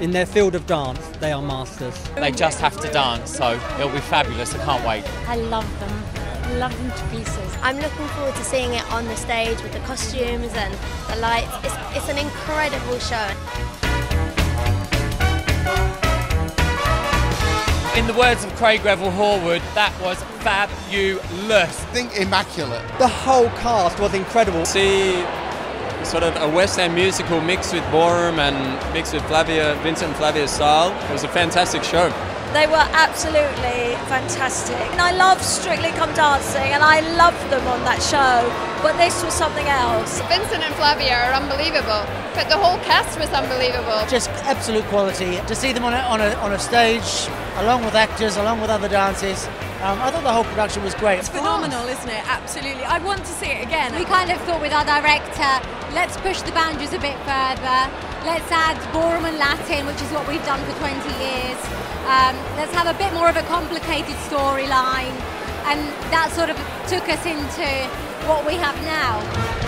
In their field of dance, they are masters. They just have to dance, so it'll be fabulous. I can't wait. I love them. Love them to pieces. I'm looking forward to seeing it on the stage with the costumes and the lights. It's, it's an incredible show. In the words of Craig Revel Horwood, that was fabulous. I think immaculate. The whole cast was incredible. See sort of a West End musical mixed with ballroom and mixed with Flavia, Vincent Flavia's style. It was a fantastic show. They were absolutely fantastic. And I love Strictly Come Dancing and I loved them on that show, but this was something else. Vincent and Flavia are unbelievable, but the whole cast was unbelievable. Just absolute quality. To see them on a, on a, on a stage, along with actors, along with other dancers, um, I thought the whole production was great. It's phenomenal, isn't it? Absolutely. I want to see it again. We kind of thought with our director, let's push the boundaries a bit further. Let's add ballroom and Latin, which is what we've done for 20 years. Um, let's have a bit more of a complicated storyline. And that sort of took us into what we have now.